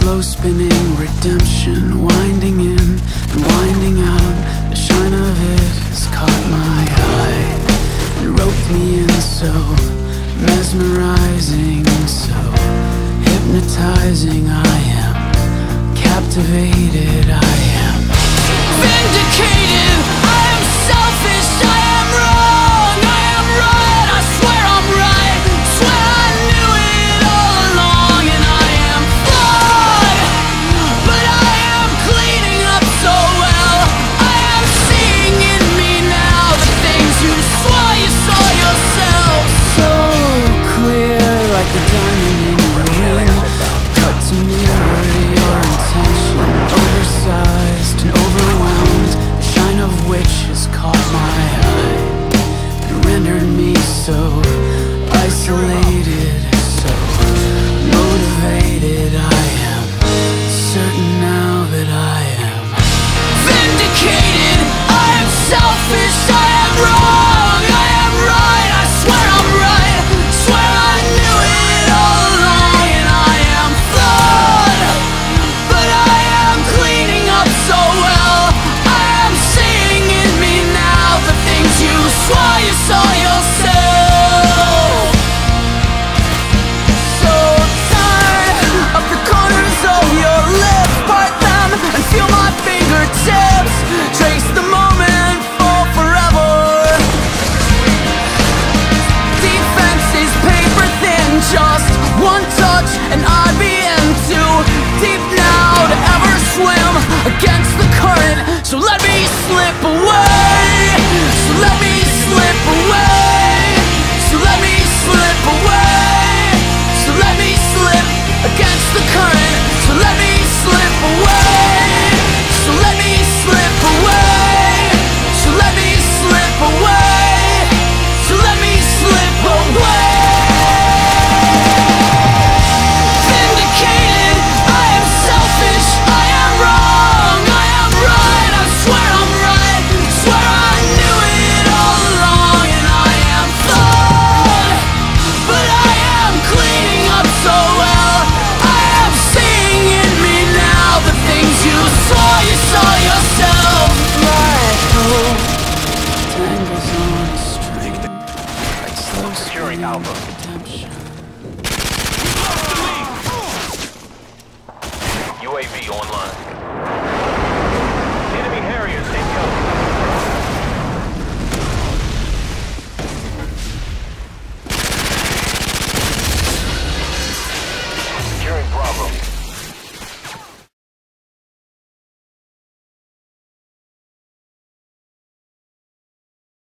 slow spinning redemption Winding in and winding out. The shine of it has caught my eye And roped me in so mesmerizing So hypnotizing I am captivated the current, so let me slip away. redemption. UAV online.